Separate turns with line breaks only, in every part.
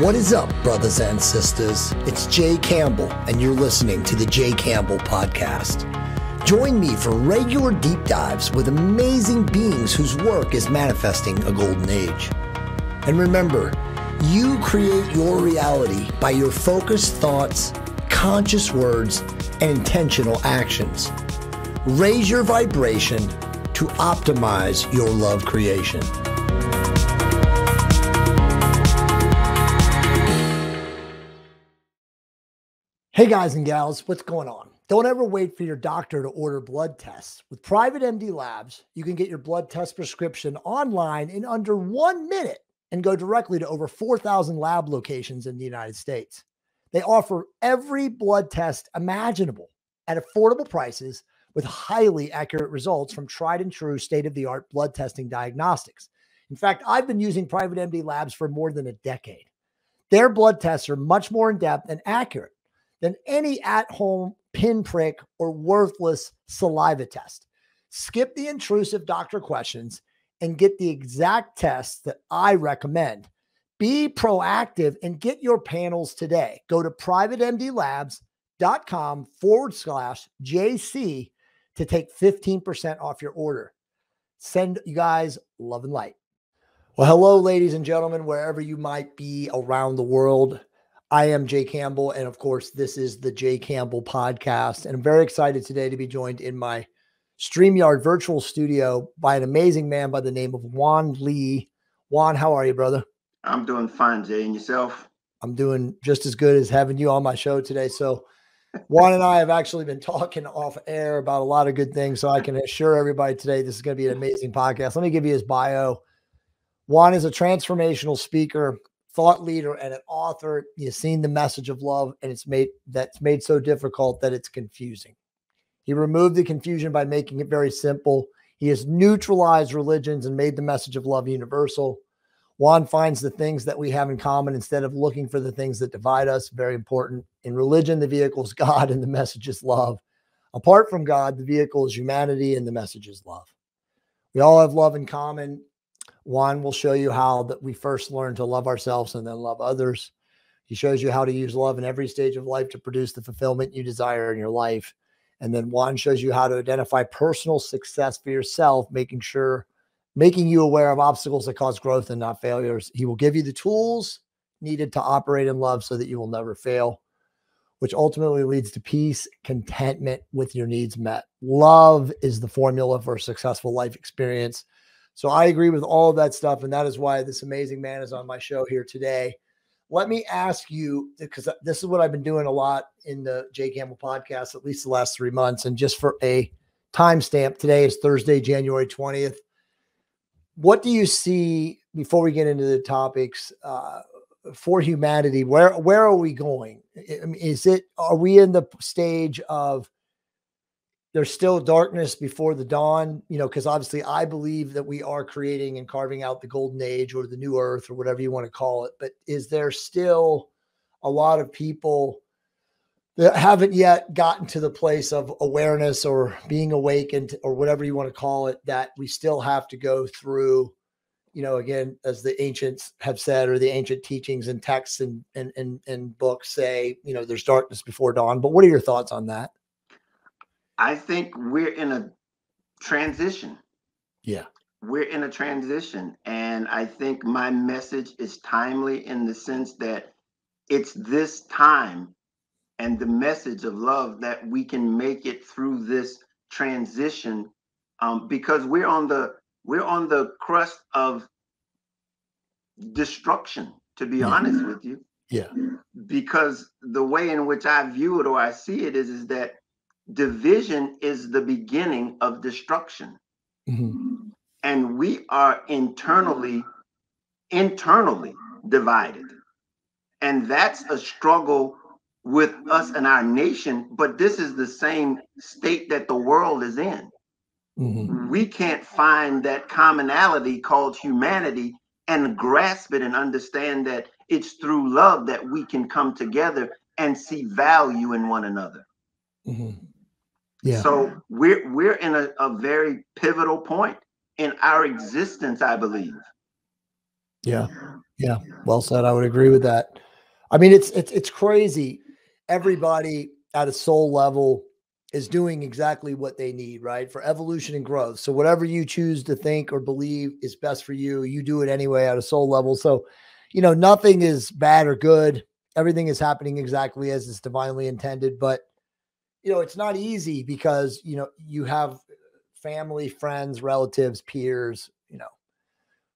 What is up, brothers and sisters? It's Jay Campbell, and you're listening to the Jay Campbell Podcast. Join me for regular deep dives with amazing beings whose work is manifesting a golden age. And remember, you create your reality by your focused thoughts, conscious words, and intentional actions. Raise your vibration to optimize your love creation. Hey guys and gals, what's going on? Don't ever wait for your doctor to order blood tests. With Private MD Labs, you can get your blood test prescription online in under one minute and go directly to over 4,000 lab locations in the United States. They offer every blood test imaginable at affordable prices with highly accurate results from tried and true state of the art blood testing diagnostics. In fact, I've been using Private MD Labs for more than a decade. Their blood tests are much more in depth and accurate than any at home pinprick or worthless saliva test. Skip the intrusive doctor questions and get the exact test that I recommend. Be proactive and get your panels today. Go to privatemdlabs.com forward slash JC to take 15% off your order. Send you guys love and light. Well, hello, ladies and gentlemen, wherever you might be around the world. I am Jay Campbell. And of course, this is the Jay Campbell podcast. And I'm very excited today to be joined in my StreamYard virtual studio by an amazing man by the name of Juan Lee. Juan, how are you, brother?
I'm doing fine, Jay. And yourself?
I'm doing just as good as having you on my show today. So, Juan and I have actually been talking off air about a lot of good things. So, I can assure everybody today this is going to be an amazing podcast. Let me give you his bio. Juan is a transformational speaker, thought leader and an author. You've seen the message of love, and it's made that's made so difficult that it's confusing. He removed the confusion by making it very simple. He has neutralized religions and made the message of love universal. Juan finds the things that we have in common instead of looking for the things that divide us. Very important. In religion, the vehicle is God and the message is love. Apart from God, the vehicle is humanity and the message is love. We all have love in common. Juan will show you how that we first learn to love ourselves and then love others. He shows you how to use love in every stage of life to produce the fulfillment you desire in your life. And then Juan shows you how to identify personal success for yourself, making sure, making you aware of obstacles that cause growth and not failures. He will give you the tools needed to operate in love so that you will never fail, which ultimately leads to peace, contentment with your needs met. Love is the formula for a successful life experience. So I agree with all of that stuff. And that is why this amazing man is on my show here today. Let me ask you, because this is what I've been doing a lot in the Jay Campbell podcast, at least the last three months. And just for a timestamp, today is Thursday, January 20th. What do you see before we get into the topics uh, for humanity? Where where are we going? Is it are we in the stage of there's still darkness before the dawn, you know, because obviously I believe that we are creating and carving out the golden age or the new earth or whatever you want to call it. But is there still a lot of people that haven't yet gotten to the place of awareness or being awakened or whatever you want to call it that we still have to go through? You know, again, as the ancients have said, or the ancient teachings and texts and and and, and books say, you know, there's darkness before dawn. But what are your thoughts on that?
I think we're in a transition.
Yeah.
We're in a transition. And I think my message is timely in the sense that it's this time and the message of love that we can make it through this transition um, because we're on the we're on the crust of destruction to be honest with you
yeah
because the way in which i view it or i see it is is that division is the beginning of destruction. Mm-hmm. And we are internally, internally divided. And that's a struggle with us and our nation, but this is the same state that the world is in. Mm-hmm. We can't find that commonality called humanity and grasp it and understand that it's through love that we can come together and see value in one another. Mm-hmm. Yeah. So we're we're in a, a very pivotal point in our existence, I believe.
Yeah. Yeah. Well said. I would agree with that. I mean, it's it's it's crazy. Everybody at a soul level is doing exactly what they need, right? For evolution and growth. So whatever you choose to think or believe is best for you, you do it anyway at a soul level. So, you know, nothing is bad or good. Everything is happening exactly as it's divinely intended, but you know, it's not easy because, you know, you have family, friends, relatives, peers, you know,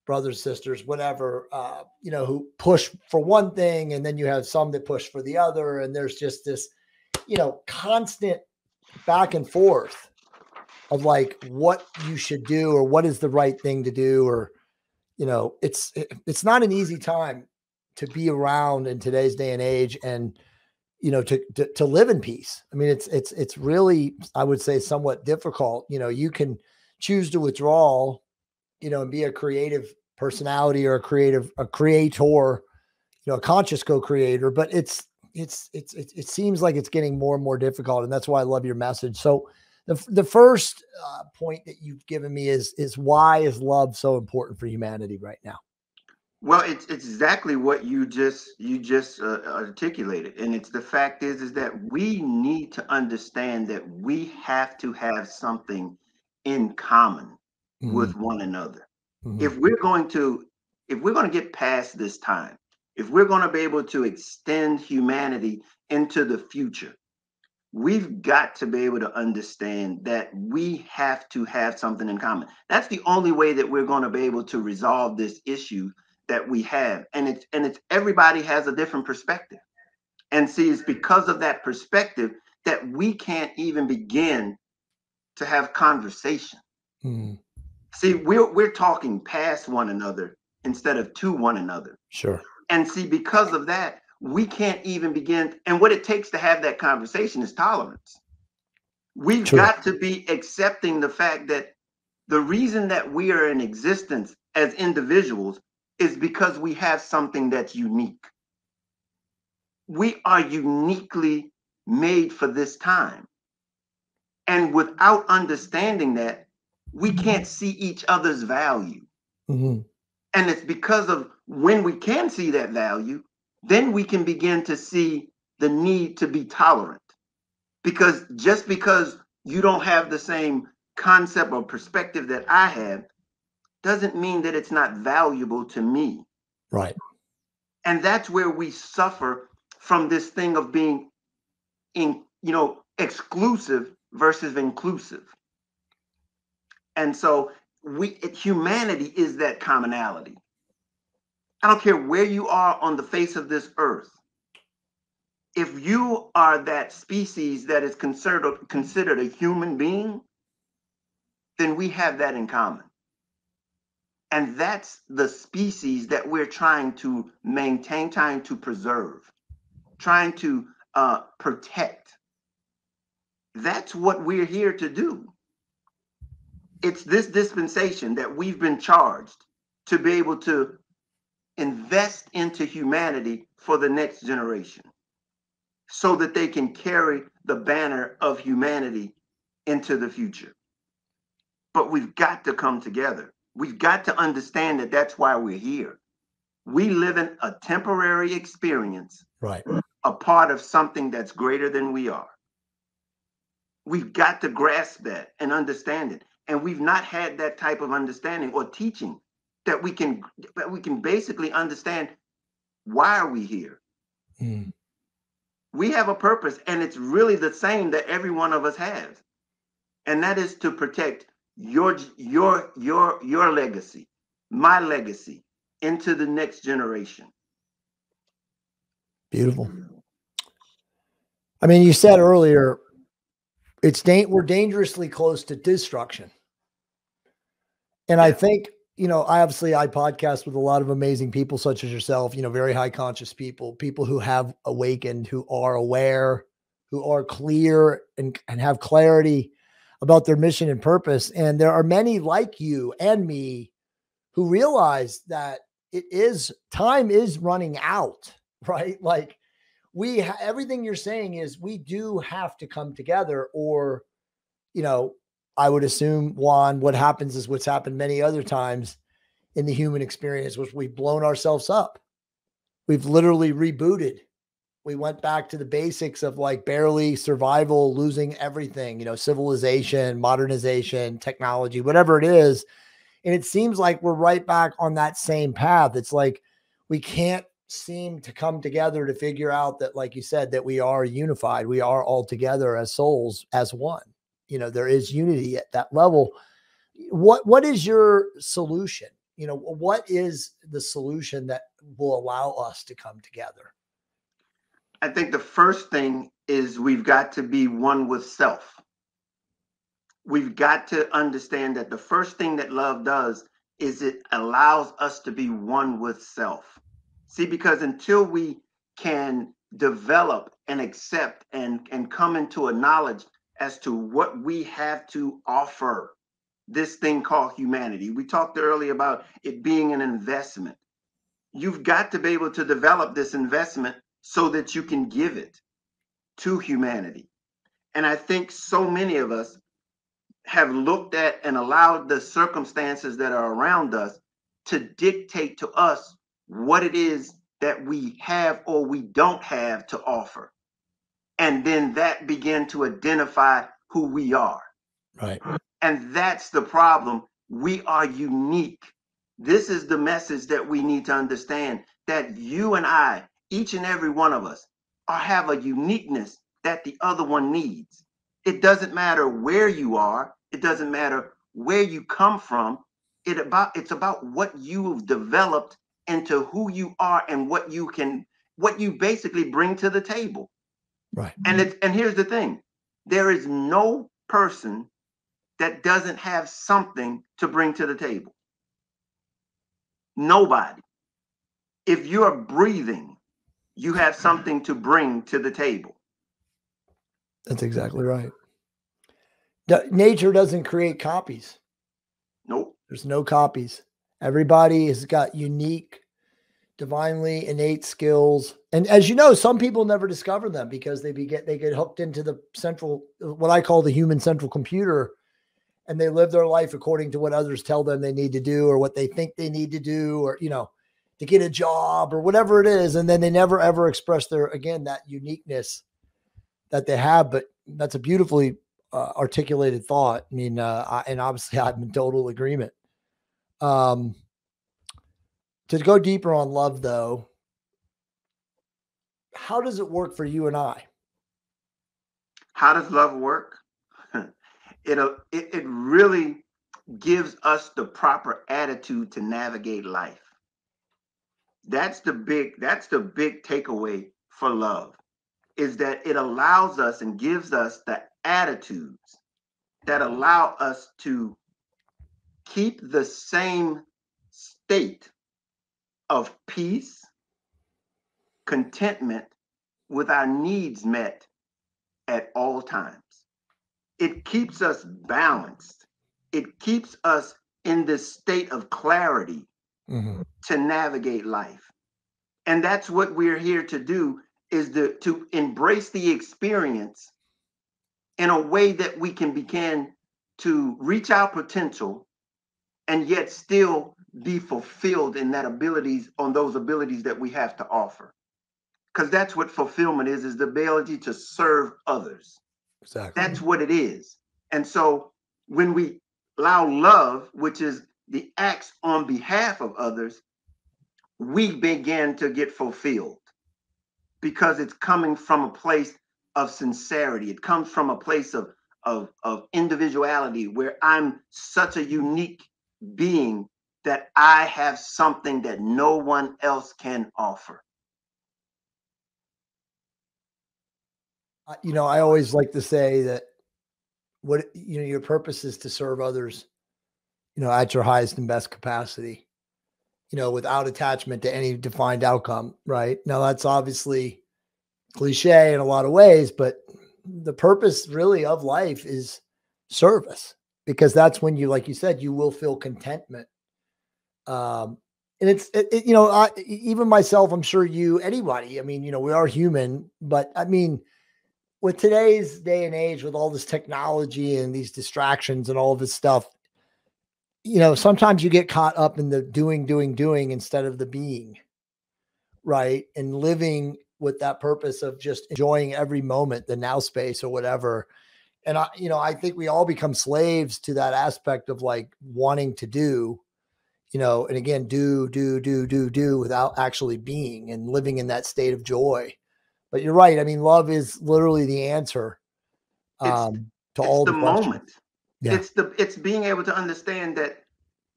brothers, sisters, whatever, uh, you know, who push for one thing and then you have some that push for the other. And there's just this, you know, constant back and forth of like what you should do or what is the right thing to do or you know it's it's not an easy time to be around in today's day and age and you know to, to to live in peace. I mean it's it's it's really i would say somewhat difficult. You know you can choose to withdraw you know and be a creative personality or a creative a creator you know a conscious co-creator but it's it's it's it, it seems like it's getting more and more difficult and that's why i love your message. So the, the first uh, point that you've given me is is why is love so important for humanity right now
well, it's, it's exactly what you just you just uh, articulated, and it's the fact is is that we need to understand that we have to have something in common mm-hmm. with one another. Mm-hmm. If we're going to if we're going to get past this time, if we're going to be able to extend humanity into the future, we've got to be able to understand that we have to have something in common. That's the only way that we're going to be able to resolve this issue that we have and it's and it's everybody has a different perspective. And see it's because of that perspective that we can't even begin to have conversation. Mm. see we're we're talking past one another instead of to one another.
Sure.
And see because of that we can't even begin and what it takes to have that conversation is tolerance. We've True. got to be accepting the fact that the reason that we are in existence as individuals is because we have something that's unique. We are uniquely made for this time. And without understanding that, we can't see each other's value. Mm-hmm. And it's because of when we can see that value, then we can begin to see the need to be tolerant. Because just because you don't have the same concept or perspective that I have doesn't mean that it's not valuable to me.
Right.
And that's where we suffer from this thing of being in, you know, exclusive versus inclusive. And so we it, humanity is that commonality. I don't care where you are on the face of this earth. If you are that species that is considered considered a human being, then we have that in common. And that's the species that we're trying to maintain, trying to preserve, trying to uh, protect. That's what we're here to do. It's this dispensation that we've been charged to be able to invest into humanity for the next generation so that they can carry the banner of humanity into the future. But we've got to come together. We've got to understand that that's why we're here. We live in a temporary experience,
right?
A part of something that's greater than we are. We've got to grasp that and understand it. And we've not had that type of understanding or teaching that we can that we can basically understand why are we here? Mm. We have a purpose, and it's really the same that every one of us has. And that is to protect your your your your legacy, my legacy into the next generation.
Beautiful. I mean, you said earlier it's da- we're dangerously close to destruction. And I think, you know, I obviously I podcast with a lot of amazing people such as yourself, you know, very high conscious people, people who have awakened, who are aware, who are clear and, and have clarity about their mission and purpose. And there are many like you and me who realize that it is time is running out, right? Like we ha- everything you're saying is we do have to come together or you know, I would assume Juan what happens is what's happened many other times in the human experience was we've blown ourselves up. We've literally rebooted. We went back to the basics of like barely survival, losing everything, you know, civilization, modernization, technology, whatever it is. And it seems like we're right back on that same path. It's like we can't seem to come together to figure out that, like you said, that we are unified. We are all together as souls, as one. You know, there is unity at that level. What what is your solution? You know, what is the solution that will allow us to come together?
I think the first thing is we've got to be one with self. We've got to understand that the first thing that love does is it allows us to be one with self. See, because until we can develop and accept and, and come into a knowledge as to what we have to offer this thing called humanity. We talked earlier about it being an investment. You've got to be able to develop this investment so that you can give it to humanity. And I think so many of us have looked at and allowed the circumstances that are around us to dictate to us what it is that we have or we don't have to offer. And then that begin to identify who we are.
Right.
And that's the problem. We are unique. This is the message that we need to understand that you and I, each and every one of us, are have a uniqueness that the other one needs. It doesn't matter where you are, it doesn't matter where you come from. It about it's about what you've developed into who you are and what you can what you basically bring to the table.
Right.
And it's and here's the thing. There is no person that doesn't have something to bring to the table. Nobody. If you're breathing, you have something to bring to the table.
That's exactly right. Nature doesn't create copies.
Nope.
There's no copies. Everybody has got unique, divinely innate skills. And as you know, some people never discover them because they get they get hooked into the central what I call the human central computer and they live their life according to what others tell them they need to do or what they think they need to do or you know to get a job or whatever it is and then they never ever express their again that uniqueness that they have but that's a beautifully uh, articulated thought. I mean uh, I, and obviously i'm in total agreement. Um to go deeper on love though how does it work for you and i?
How does love work? It, it, it really gives us the proper attitude to navigate life. That's the big that's the big takeaway for love is that it allows us and gives us the attitudes that allow us to keep the same state of peace, contentment with our needs met at all times it keeps us balanced. It keeps us in this state of clarity mm-hmm. to navigate life. And that's what we're here to do is the, to embrace the experience in a way that we can begin to reach our potential and yet still be fulfilled in that abilities on those abilities that we have to offer because that's what fulfillment is is the ability to serve others
Exactly.
That's what it is. And so when we allow love, which is the acts on behalf of others, we begin to get fulfilled because it's coming from a place of sincerity. It comes from a place of, of, of individuality where I'm such a unique being that I have something that no one else can offer.
you know, I always like to say that what you know, your purpose is to serve others, you know, at your highest and best capacity, you know, without attachment to any defined outcome, right? Now that's obviously cliche in a lot of ways, but the purpose really of life is service because that's when you, like you said, you will feel contentment. Um, and it's it, it, you know I, even myself i'm sure you anybody i mean you know we are human but i mean with today's day and age, with all this technology and these distractions and all of this stuff, you know, sometimes you get caught up in the doing, doing, doing instead of the being, right? And living with that purpose of just enjoying every moment, the now space or whatever. And I, you know, I think we all become slaves to that aspect of like wanting to do, you know, and again, do, do, do, do, do without actually being and living in that state of joy. But you're right. I mean, love is literally the answer um, to all
the, the moment. Yeah. It's the it's being able to understand that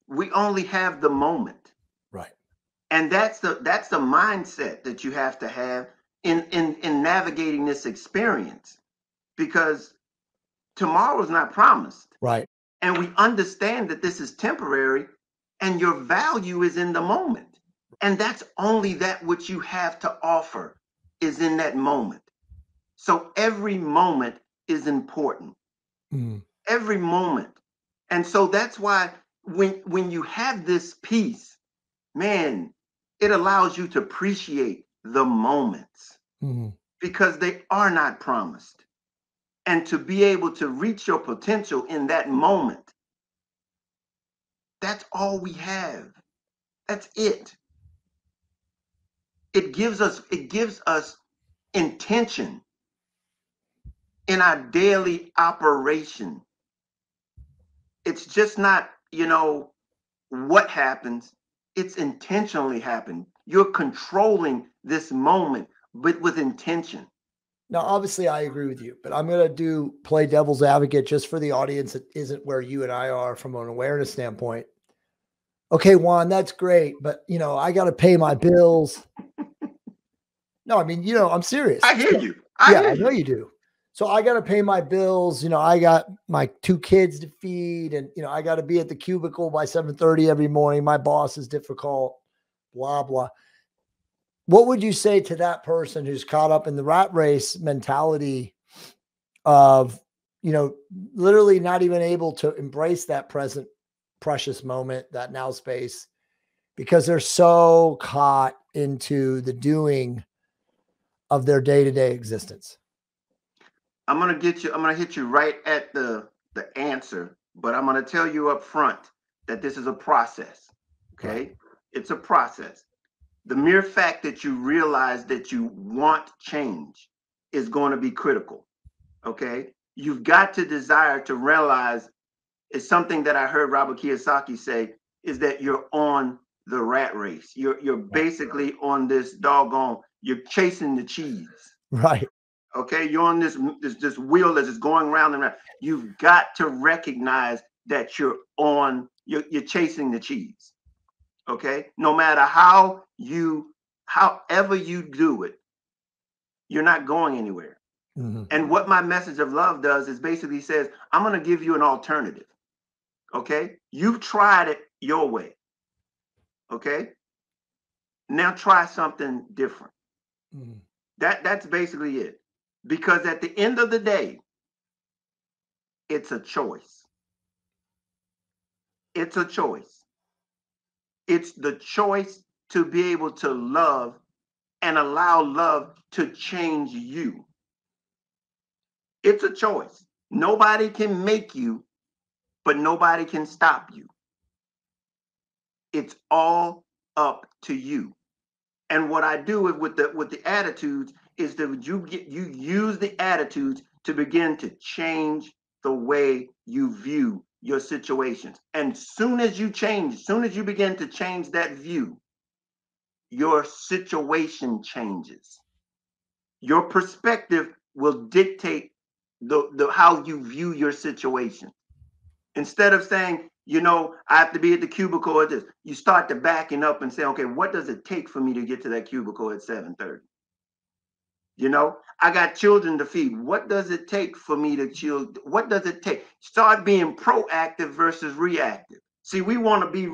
we only have the moment.
Right.
And that's the that's the mindset that you have to have in in in navigating this experience because tomorrow is not promised.
Right.
And we understand that this is temporary and your value is in the moment. And that's only that which you have to offer is in that moment. So every moment is important. Mm every moment. And so that's why when when you have this peace, man, it allows you to appreciate the moments mm-hmm. because they are not promised. And to be able to reach your potential in that moment, that's all we have. That's it. It gives us it gives us intention in our daily operation it's just not, you know, what happens. It's intentionally happened. You're controlling this moment, but with intention.
Now, obviously, I agree with you, but I'm going to do play devil's advocate just for the audience that isn't where you and I are from an awareness standpoint. Okay, Juan, that's great, but you know, I got to pay my bills. no, I mean, you know, I'm serious.
I hear you. I
yeah,
hear
I know you do. So I got to pay my bills. You know, I got my two kids to feed, and you know, I got to be at the cubicle by 7:30 every morning. My boss is difficult, blah blah. What would you say to that person who's caught up in the rat race mentality of, you know, literally not even able to embrace that present precious moment, that now space, because they're so caught into the doing of their day-to-day existence?
I'm gonna get you. I'm gonna hit you right at the the answer, but I'm gonna tell you up front that this is a process. Okay, it's a process. The mere fact that you realize that you want change is going to be critical. Okay, you've got to desire to realize. It's something that I heard Robert Kiyosaki say is that you're on the rat race. You're you're basically on this doggone. You're chasing the cheese.
Right.
Okay, you're on this this this wheel that is going round and round. You've got to recognize that you're on. You're, you're chasing the cheese. Okay, no matter how you, however you do it, you're not going anywhere. Mm-hmm. And what my message of love does is basically says, I'm going to give you an alternative. Okay, you've tried it your way. Okay, now try something different. Mm-hmm. That that's basically it. Because at the end of the day, it's a choice. It's a choice. It's the choice to be able to love and allow love to change you. It's a choice. Nobody can make you, but nobody can stop you. It's all up to you. And what I do with the with the attitudes is that you get you use the attitudes to begin to change the way you view your situations. And soon as you change, soon as you begin to change that view, your situation changes. Your perspective will dictate the, the how you view your situation. Instead of saying, you know, I have to be at the cubicle at this, you start to backing up and say, okay, what does it take for me to get to that cubicle at 730? You know, I got children to feed. What does it take for me to chill? What does it take? Start being proactive versus reactive. See, we want to be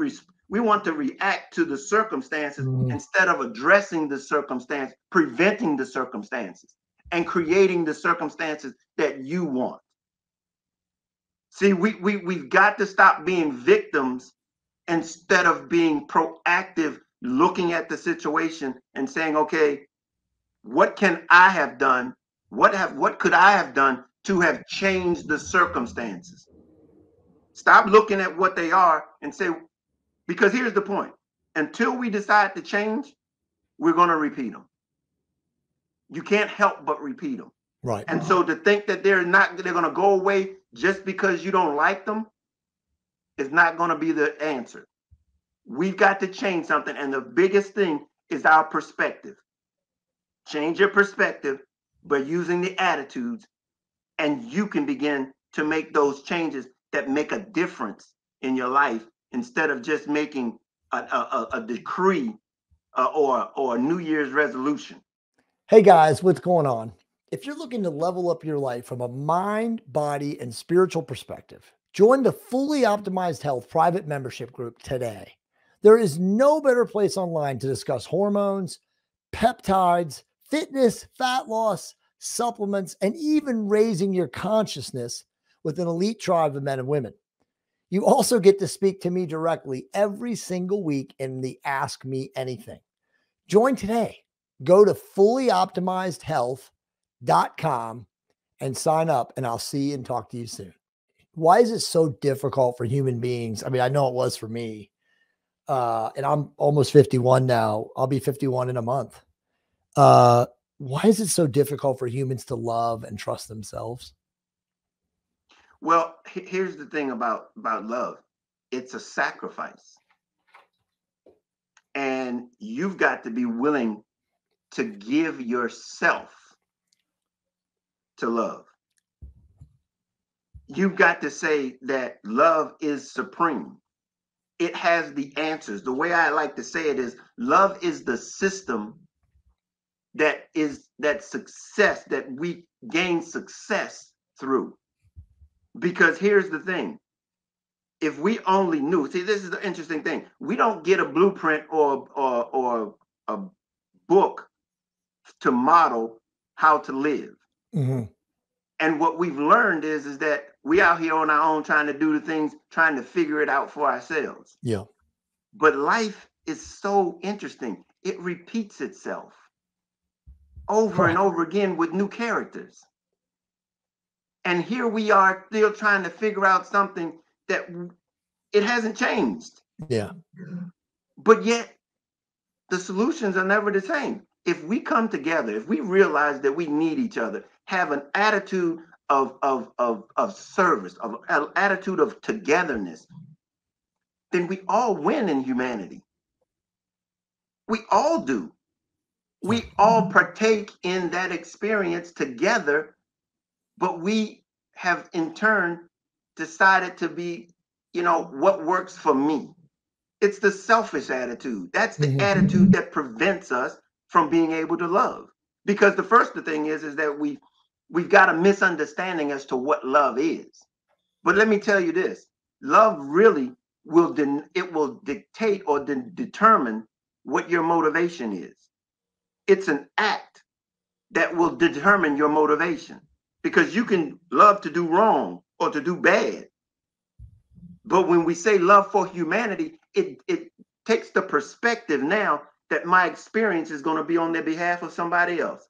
we want to react to the circumstances mm-hmm. instead of addressing the circumstance, preventing the circumstances, and creating the circumstances that you want. See, we we we've got to stop being victims instead of being proactive, looking at the situation and saying, okay, what can I have done? What have what could I have done to have changed the circumstances? Stop looking at what they are and say, because here's the point until we decide to change, we're going to repeat them. You can't help but repeat them.
Right.
And so to think that they're not they're going to go away just because you don't like them is not going to be the answer. We've got to change something and the biggest thing is our perspective. Change your perspective by using the attitudes and you can begin to make those changes that make a difference in your life instead of just making a, a, a decree uh, or or a New Year's resolution.
Hey guys, what's going on? If you're looking to level up your life from a mind, body, and spiritual perspective, join the fully optimized health private membership group today. There is no better place online to discuss hormones, peptides, fitness, fat loss, supplements, and even raising your consciousness with an elite tribe of men and women. You also get to speak to me directly every single week in the Ask Me Anything. Join today. Go to fullyoptimizedhealth.com and sign up, and I'll see and talk to you soon. Why is it so difficult for human beings? I mean, I know it was for me. Uh, and I'm almost 51 now. I'll be 51 in a month. Uh, why is it so difficult for humans to love and trust themselves?
Well, here's the thing about about love. It's a sacrifice. And you've got to be willing to give yourself to love. You've got to say that love is supreme. It has the answers. The way I like to say it is love is the system that is that success that we gain success through. Because here's the thing if we only knew, see, this is the interesting thing. We don't get a blueprint or or or a book to model how to live. Mm-hmm. And what we've learned is is that we out here on our own trying to do the things, trying to figure it out for ourselves.
Yeah.
But life is so interesting. It repeats itself over and over again with new characters. And here we are still trying to figure out something that it hasn't changed.
Yeah.
But yet the solutions are never the same. If we come together, if we realize that we need each other, have an attitude of of of, of service, of an attitude of togetherness, then we all win in humanity. We all do. We all partake in that experience together but we have in turn decided to be, you know, what works for me. It's the selfish attitude. That's the mm-hmm. attitude that prevents us from being able to love. Because the first thing is, is that we we've got a misunderstanding as to what love is. But let me tell you this: love really will de- it will dictate or de- determine what your motivation is. It's an act that will determine your motivation because you can love to do wrong or to do bad. But when we say love for humanity, it, it takes the perspective now that my experience is going to be on the behalf of somebody else.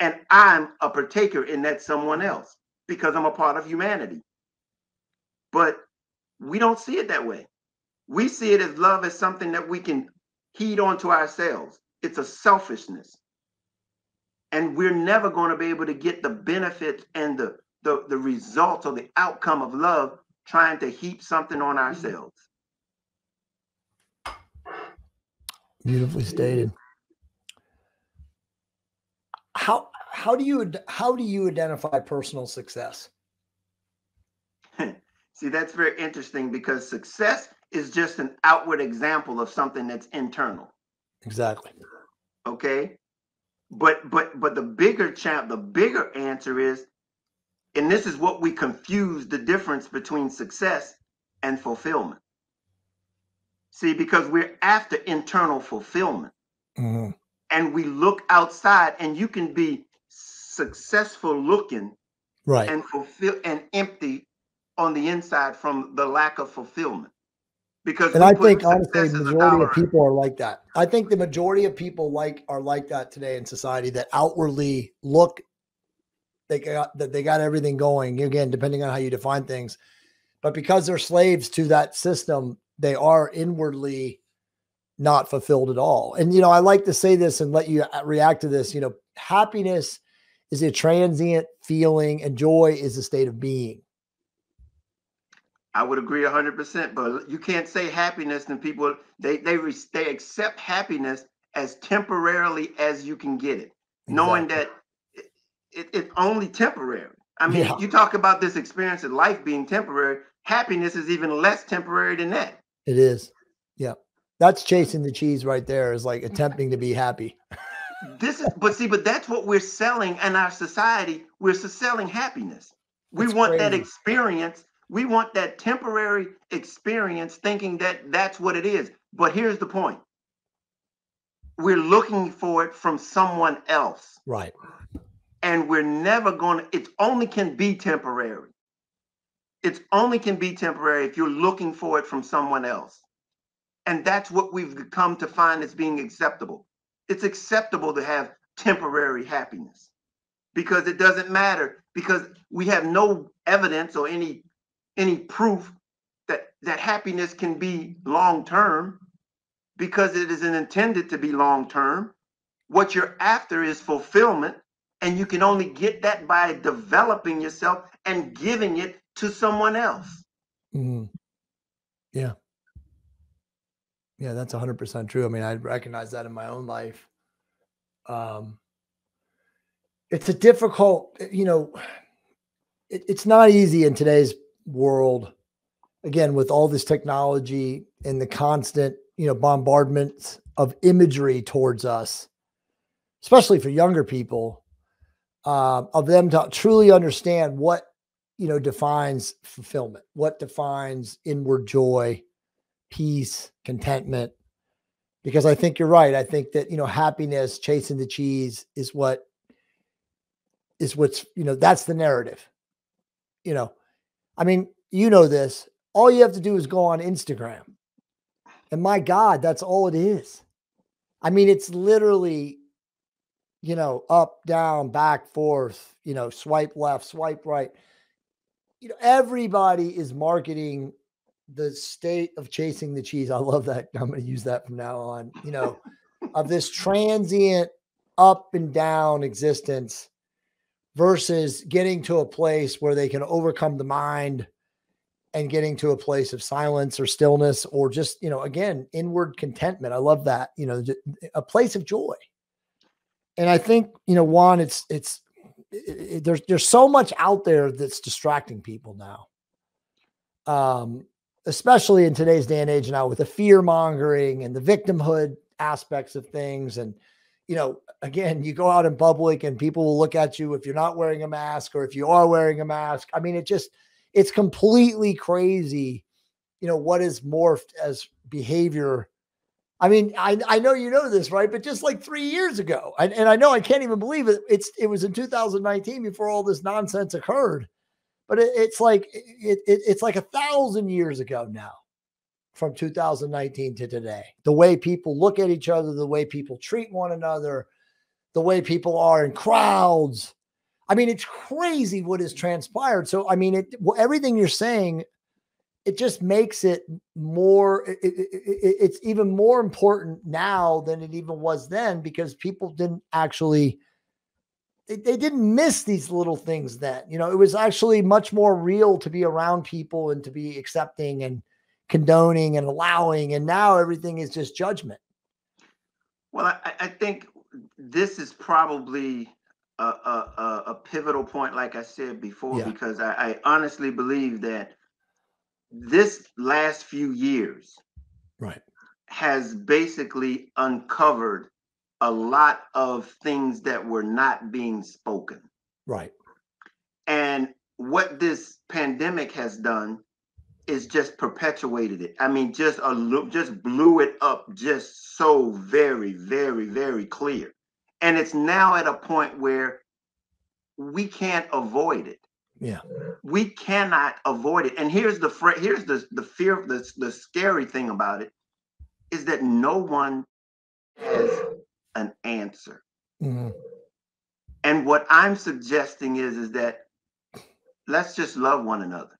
And I'm a partaker in that someone else because I'm a part of humanity. But we don't see it that way. We see it as love as something that we can heed onto ourselves. It's a selfishness. And we're never going to be able to get the benefits and the, the the results or the outcome of love trying to heap something on mm-hmm. ourselves.
Beautifully stated. How how do you how do you identify personal success?
See that's very interesting because success is just an outward example of something that's internal.
Exactly
okay but but but the bigger champ, the bigger answer is, and this is what we confuse the difference between success and fulfillment. See, because we're after internal fulfillment. Mm-hmm. And we look outside, and you can be successful looking
right
and fulfill and empty on the inside from the lack of fulfillment because
and I think honestly, the majority of people are like that. I think the majority of people like are like that today in society that outwardly look they got that they got everything going again, depending on how you define things. but because they're slaves to that system, they are inwardly not fulfilled at all. And you know, I like to say this and let you uh, react to this. You know, happiness is a transient feeling, and joy is a state of being.
I would agree 100%, but you can't say happiness and people they they they accept happiness as temporarily as you can get it, exactly. knowing that it, it, it's only temporary. I mean, yeah. you talk about this experience of life being temporary, happiness is even less temporary than that.
It is. Yeah. That's chasing the cheese right there is like mm. attempting to be happy.
this is but see, but that's what we're selling in our society. We're selling happiness. We want crazy. that experience we want that temporary experience thinking that that's what it is. But here's the point we're looking for it from someone else.
Right.
And we're never going to, it only can be temporary. It only can be temporary if you're looking for it from someone else. And that's what we've come to find as being acceptable. It's acceptable to have temporary happiness because it doesn't matter because we have no evidence or any any proof that that happiness can be long term because it isn't intended to be long term. What you're after is fulfillment, and you can only get that by developing yourself and giving it to someone else.
Mm-hmm. Yeah. Yeah, that's 100% true. I mean, I recognize that in my own life. Um, it's a difficult, you know, it, it's not easy in today's world again with all this technology and the constant you know bombardment of imagery towards us especially for younger people uh, of them to truly understand what you know defines fulfillment what defines inward joy peace contentment. Because i think you're right. I think that you know happiness chasing the cheese is what is what's you know that's the narrative you know I mean, you know this. All you have to do is go on Instagram. And my God, that's all it is. I mean, it's literally, you know, up, down, back, forth, you know, swipe left, swipe right. You know, everybody is marketing the state of chasing the cheese. I love that. I'm going to use that from now on, you know, of this transient up and down existence versus getting to a place where they can overcome the mind and getting to a place of silence or stillness or just you know again inward contentment. I love that you know a place of joy. And i think you know Juan it's it's it, it, there's there's so much out there that's distracting people now. Um especially in today's day and age now with the fear mongering and the victimhood aspects of things and you know, again, you go out in public and people will look at you if you're not wearing a mask or if you are wearing a mask. I mean, it just, it's completely crazy, you know, what is morphed as behavior. I mean, I, I know you know this, right? But just like three years ago, and, and I know I can't even believe it. It's it was in 2019 before all this nonsense occurred, but it, it's like it, it it's like a thousand years ago now from 2019 to today. The way people look at each other, the way people treat one another, the way people are in crowds. I mean, it's crazy what has transpired. So, I mean, it well, everything you're saying, it just makes it more. It, it, it, it's even more important now than it even was then because people didn't actually. They, they didn't miss these little things then. You know, it was actually much more real to be around people and to be accepting and condoning and allowing, and now everything is just judgment.
Well, I, I think this is probably a, a, a, pivotal point, like I said before, yeah. because I, I honestly believe that this last few years
right
has basically uncovered a lot of things that were not being spoken
right
and what this pandemic has done is just perpetuated it. I mean, just a look, just blew it up, just so very, very, very clear. And it's now at a point where we can't avoid it.
Yeah,
we cannot avoid it. And here's the fr- here's the the fear, the the scary thing about it is that no one has an answer. Mm-hmm. And what I'm suggesting is is that let's just love one another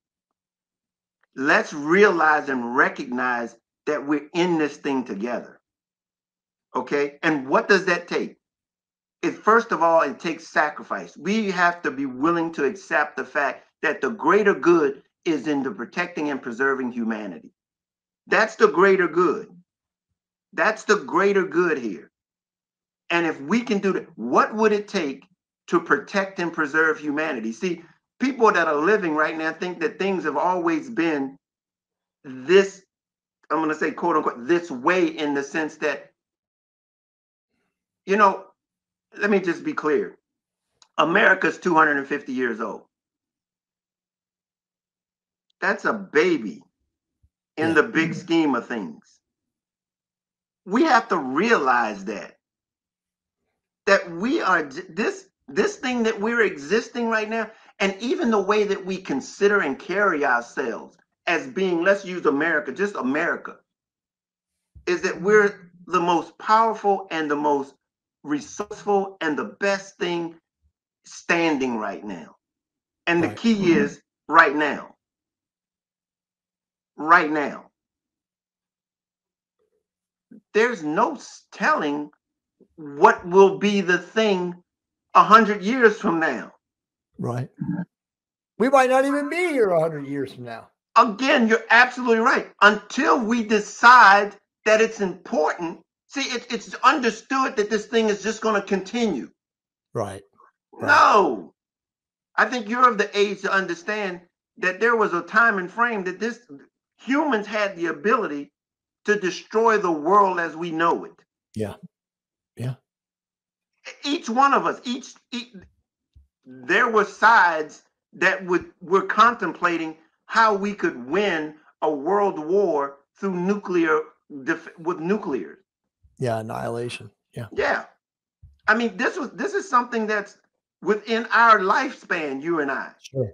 let's realize and recognize that we're in this thing together. Okay. And what does that take? It first of all, it takes sacrifice. We have to be willing to accept the fact that the greater good is in the protecting and preserving humanity. That's the greater good. That's the greater good here. And if we can do that, what would it take to protect and preserve humanity? See, people that are living right now think that things have always been this, I'm going to say, quote unquote, this way in the sense that, you know, let me just be clear America's 250 years old. That's a baby in the big mm-hmm. scheme of things. We have to realize that that we are this this thing that we're existing right now and even the way that we consider and carry ourselves as being let's use america just america is that we're the most powerful and the most resourceful and the best thing standing right now and the right. key mm-hmm. is right now right now there's no telling what will be the thing a hundred years from now.
Right. Mm-hmm. We might not even be here a hundred years from now.
Again, you're absolutely right. Until we decide that it's important, see, it, it's understood that this thing is just going to continue.
Right.
right. No, I think you're of the age to understand that there was a time and frame that this humans had the ability to destroy the world as we know it.
Yeah. Yeah.
Each one of us, each, each there were sides that would were contemplating how we could win a world war through nuclear with nuclear.
Yeah, annihilation. Yeah.
Yeah. I mean, this was this is something that's within our lifespan, you and I.
Sure.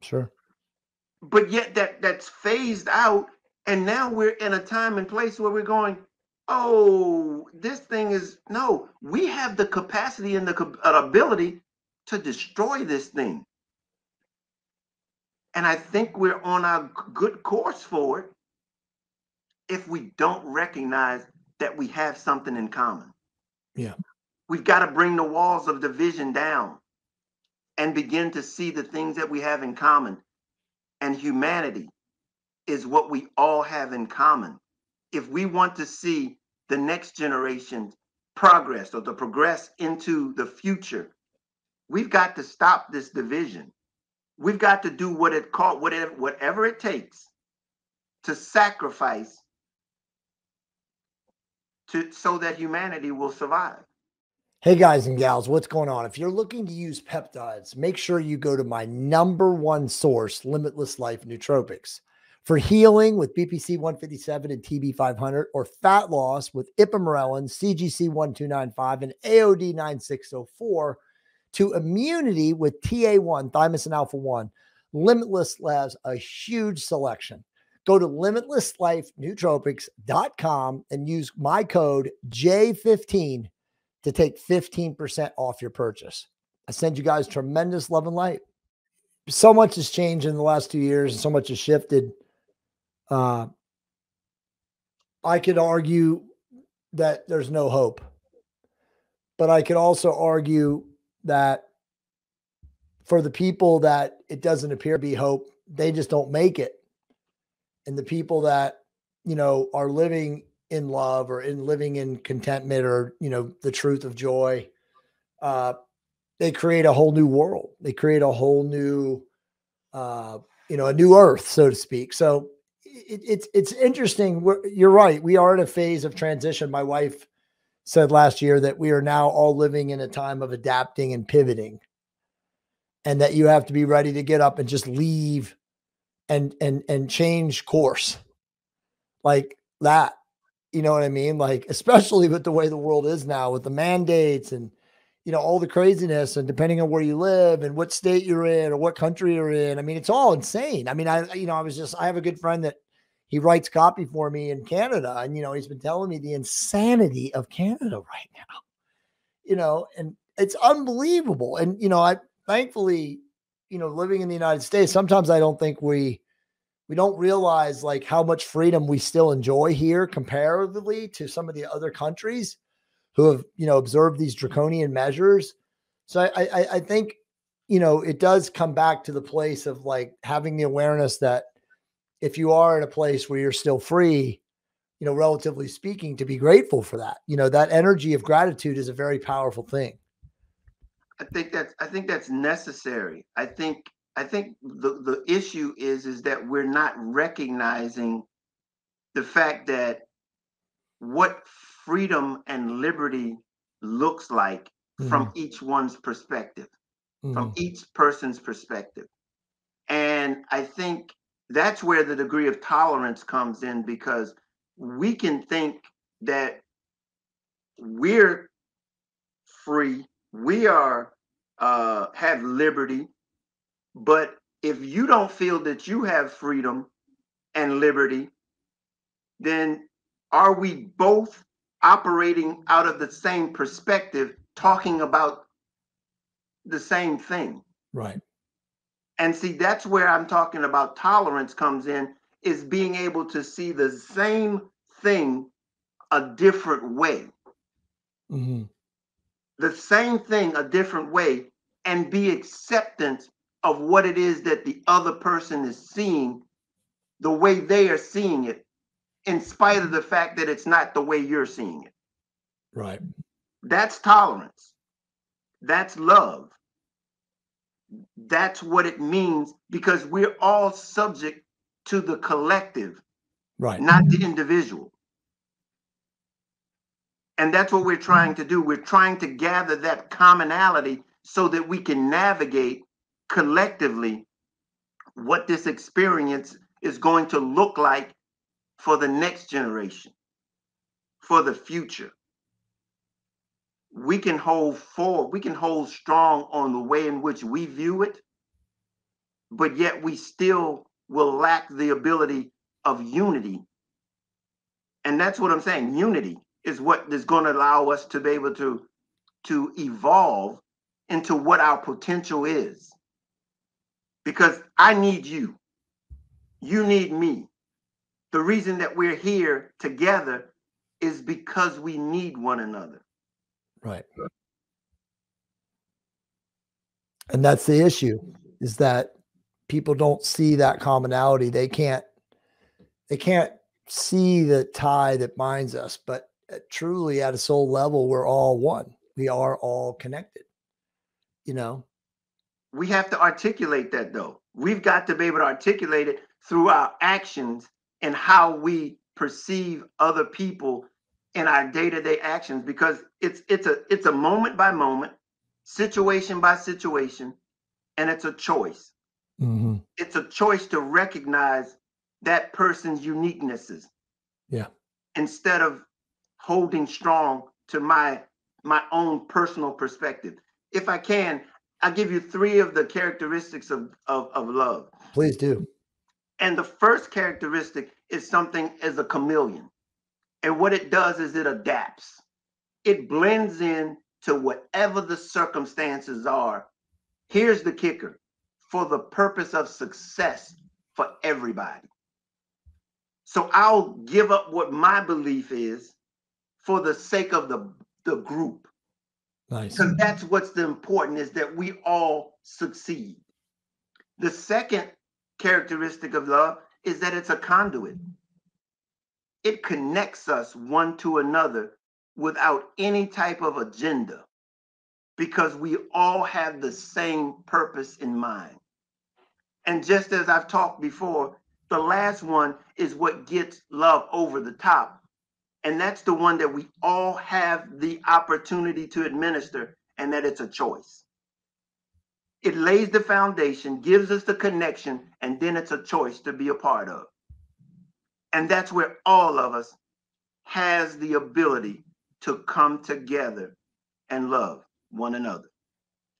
Sure.
But yet that that's phased out and now we're in a time and place where we're going, oh, this thing is no, we have the capacity and the uh, ability to destroy this thing. And I think we're on a good course for it if we don't recognize that we have something in common.
Yeah.
We've got to bring the walls of division down and begin to see the things that we have in common. And humanity is what we all have in common. If we want to see the next generation progress or to progress into the future, we've got to stop this division. We've got to do what it called whatever whatever it takes to sacrifice to so that humanity will survive.
Hey guys and gals, what's going on? If you're looking to use peptides, make sure you go to my number one source, Limitless Life Nootropics for healing with BPC 157 and TB 500, or fat loss with ipamorelin, CJC 1295, and AOD 9604, to immunity with TA1, thymosin alpha 1. Limitless has a huge selection. Go to limitlesslifenootropics.com and use my code J15 to take 15% off your purchase. I send you guys tremendous love and light. So much has changed in the last two years, and so much has shifted uh, I could argue that there's no hope, but I could also argue that for the people that it doesn't appear to be hope, they just don't make it. And the people that, you know, are living in love or in living in contentment or, you know, the truth of joy, uh, they create a whole new world. They create a whole new, uh, you know, a new earth, so to speak. So it, it's it's interesting. We're, you're right. We are in a phase of transition. My wife said last year that we are now all living in a time of adapting and pivoting, and that you have to be ready to get up and just leave and and and change course like that. You know what I mean? Like especially with the way the world is now, with the mandates and you know all the craziness and depending on where you live and what state you're in or what country you're in i mean it's all insane i mean i you know i was just i have a good friend that he writes copy for me in Canada. And, you know, he's been telling me the insanity of Canada right now, you know, and it's unbelievable. And, you know, I thankfully, you know, living in the United States, sometimes I don't think we we don't realize like how much freedom we still enjoy here comparatively to some of the other countries who have you know observed these draconian measures so i i, I think you know it does come back to the place of like having the awareness that if you are in a place where you're still free you know relatively speaking to be grateful for that you know that energy of gratitude is a very powerful thing
i think that's i think that's necessary i think I think the, the issue is is that we're not recognizing the fact that what freedom and liberty looks like mm-hmm. from each one's perspective, mm-hmm. from each person's perspective. And I think that's where the degree of tolerance comes in because we can think that we're free, we are uh, have liberty, but if you don't feel that you have freedom and liberty, then are we both operating out of the same perspective, talking about the same thing?
Right.
And see, that's where I'm talking about tolerance comes in, is being able to see the same thing a different way. Mm-hmm. The same thing a different way and be acceptance of what it is that the other person is seeing the way they are seeing it in spite of the fact that it's not the way you're seeing it
right
that's tolerance that's love that's what it means because we're all subject to the collective
right.
not the individual. And that's what we're trying to do. We're trying to gather that commonality so that we can navigate collectively what this experience is going to look like for the next generation, for the future. We can hold forward, we can hold strong on the way in which we view it, but yet we still will lack the ability of unity. And that's what I'm saying. Unity is what is going to allow us to be able to, to evolve into what our potential is because I need you. You need me. The reason that we're here together is because we need one another.
Right. And that's the issue is that people don't see that commonality. They can't they can't see the tie that binds us, but uh, truly at a soul level we're all one. We are all connected. You know,
we have to articulate that though. We've got to be able to articulate it through our actions and how we perceive other people in our day-to-day actions because it's it's a it's a moment by moment, situation by situation, and it's a choice. Mm-hmm. It's a choice to recognize that person's uniquenesses.
Yeah.
Instead of holding strong to my my own personal perspective. If I can, I'll give you three of the characteristics of, of, of love.
Please do.
And the first characteristic is something as a chameleon. And what it does is it adapts. It blends in to whatever the circumstances are. Here's the kicker for the purpose of success for everybody. So I'll give up what my belief is for the sake of the, the group.
Nice.
Because that's what's the important is that we all succeed. The second characteristic of love is that it's a conduit. It connects us one to another without any type of agenda because we all have the same purpose in mind. And just as I've talked before, the last one is what gets love over the top and that's the one that we all have the opportunity to administer, and that it's a choice. It lays the foundation, gives us the connection, and then it's a choice to be a part of. And that's where all of us has the ability to come together and love one another.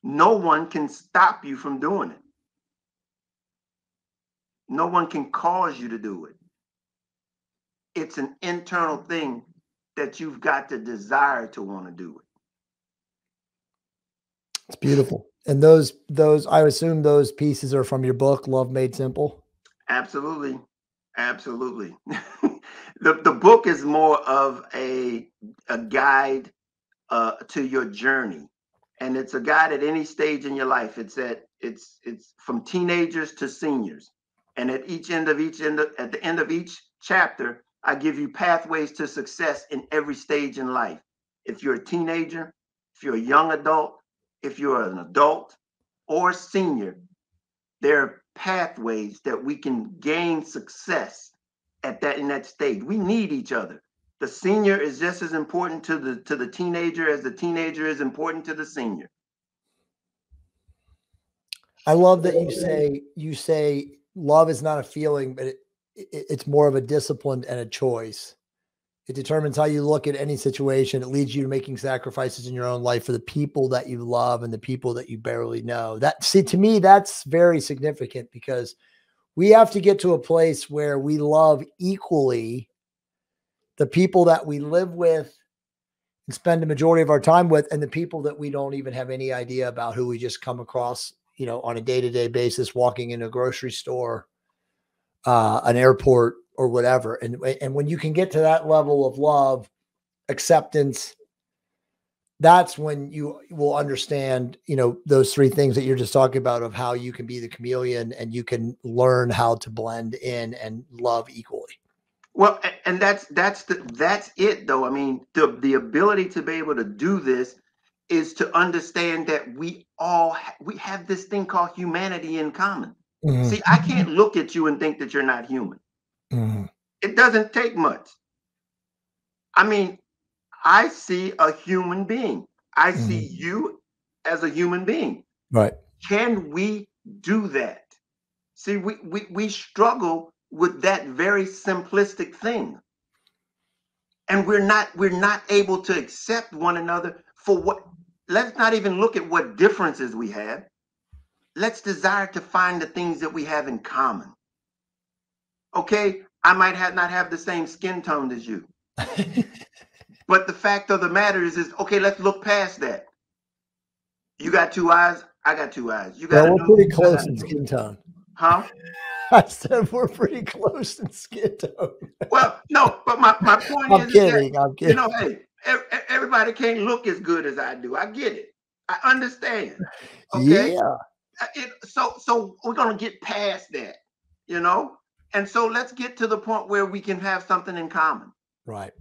No one can stop you from doing it. No one can cause you to do it it's an internal thing that you've got to desire to want to do it.
It's beautiful. And those those I assume those pieces are from your book Love Made Simple.
Absolutely. Absolutely. the, the book is more of a, a guide uh, to your journey. And it's a guide at any stage in your life. It's at it's it's from teenagers to seniors. And at each end of each end of, at the end of each chapter, I give you pathways to success in every stage in life. If you're a teenager, if you're a young adult, if you're an adult or senior, there are pathways that we can gain success at that in that stage. We need each other. The senior is just as important to the to the teenager as the teenager is important to the senior.
I love that you say you say love is not a feeling, but it, it, it's more of a discipline and a choice. It determines how you look at any situation. It leads you to making sacrifices in your own life for the people that you love and the people that you barely know. That see to me that's very significant because we have to get to a place where we love equally the people that we live with and spend the majority of our time with and the people that we don't even have any idea about who we just come across you know, on a day to day basis, walking in a grocery store, uh, an airport, or whatever. And and when you can get to that level of love, acceptance, that's when you will understand, you know, those three things that you're just talking about of how you can be the chameleon and you can learn how to blend in and love equally.
Well, and that's that's the that's it though. I mean, the the ability to be able to do this is to understand that we all ha- we have this thing called humanity in common. Mm-hmm. See, I can't look at you and think that you're not human. Mm-hmm. It doesn't take much. I mean, I see a human being. I mm-hmm. see you as a human being.
Right.
Can we do that? See, we we we struggle with that very simplistic thing. And we're not we're not able to accept one another for what let's not even look at what differences we have. Let's desire to find the things that we have in common. Okay, I might have not have the same skin tone as you. but the fact of the matter is, is okay, let's look past that. You got two eyes, I got two eyes. You got
well, we're pretty close in skin tone.
Huh?
I said we're pretty close in skin tone.
well, no, but my, my point
I'm
is,
kidding,
that,
I'm kidding.
You know, hey, everybody can't look as good as I do. I get it. I understand. Okay.
Yeah.
Uh, it, so so we're gonna get past that, you know. And so let's get to the point where we can have something in common.
Right.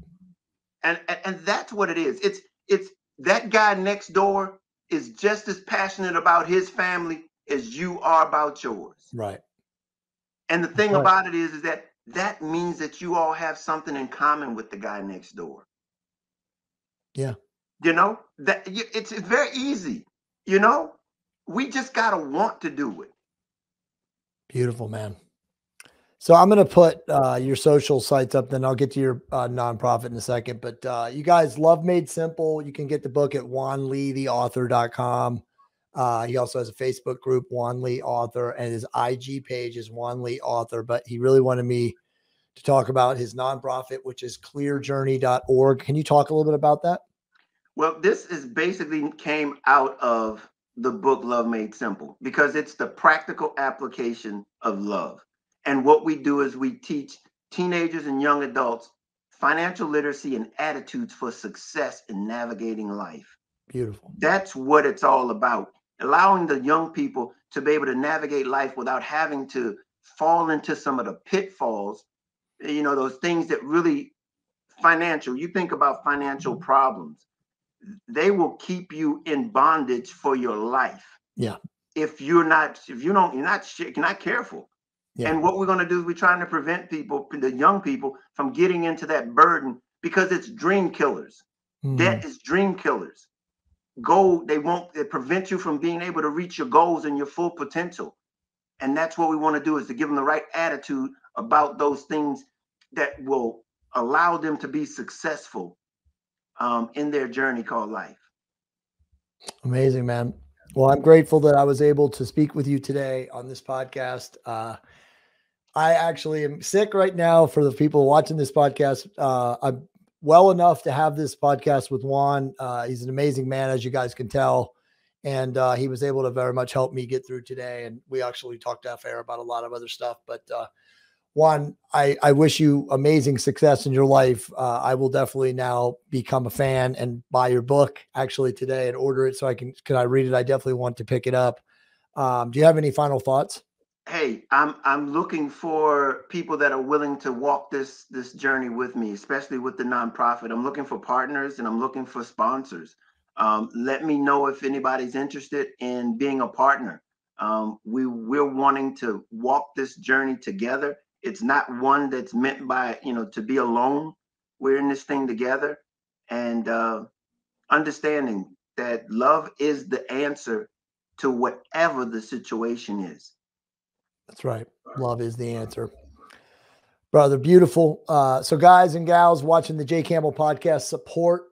And and, and that's what it is. It's it's that guy next door is just as passionate about his family as you are about yours.
Right.
And the thing right. about it is, is that that means that you all have something in common with the guy next door.
Yeah.
You know, that it's, it's very easy. You know, we just got to want to do it.
Beautiful, man. So I'm going to put uh, your social sites up, then I'll get to your uh, nonprofit in a second. But uh, you guys love Made Simple. You can get the book at juanleetheauthor.com. Uh, he also has a Facebook group, Juan Lee Author, and his IG page is Juan Lee Author. But he really wanted me to talk about his nonprofit, which is clearjourney.org. Can you talk a little bit about that?
Well, this is basically came out of the book Love Made Simple because it's the practical application of love. And what we do is we teach teenagers and young adults financial literacy and attitudes for success in navigating life.
Beautiful.
That's what it's all about. Allowing the young people to be able to navigate life without having to fall into some of the pitfalls you know those things that really financial you think about financial mm-hmm. problems they will keep you in bondage for your life
yeah
if you're not if you don't you're not you're not careful yeah. and what we're going to do is we're trying to prevent people the young people from getting into that burden because it's dream killers mm. debt is dream killers goal they won't it prevent you from being able to reach your goals and your full potential and that's what we want to do is to give them the right attitude about those things that will allow them to be successful um, in their journey called life.
Amazing, man. Well, I'm grateful that I was able to speak with you today on this podcast. Uh, I actually am sick right now for the people watching this podcast. Uh, I'm well enough to have this podcast with Juan. Uh, he's an amazing man, as you guys can tell. and uh, he was able to very much help me get through today. And we actually talked off air about a lot of other stuff. But uh, Juan, I, I wish you amazing success in your life. Uh, I will definitely now become a fan and buy your book actually today and order it so I can. Can I read it? I definitely want to pick it up. Um, do you have any final thoughts?
Hey, I'm I'm looking for people that are willing to walk this this journey with me, especially with the nonprofit. I'm looking for partners and I'm looking for sponsors. Um, let me know if anybody's interested in being a partner. Um, we we're wanting to walk this journey together. It's not one that's meant by you know to be alone. We're in this thing together, and uh, understanding that love is the answer to whatever the situation is.
That's right. Love is the answer. Brother, beautiful. Uh, so, guys and gals watching the Jay Campbell podcast, support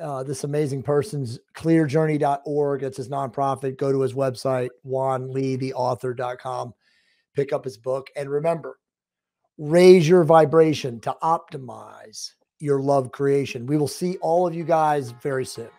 uh, this amazing person's clearjourney.org. It's his nonprofit. Go to his website, juanleetheauthor.com. Pick up his book. And remember, raise your vibration to optimize your love creation. We will see all of you guys very soon.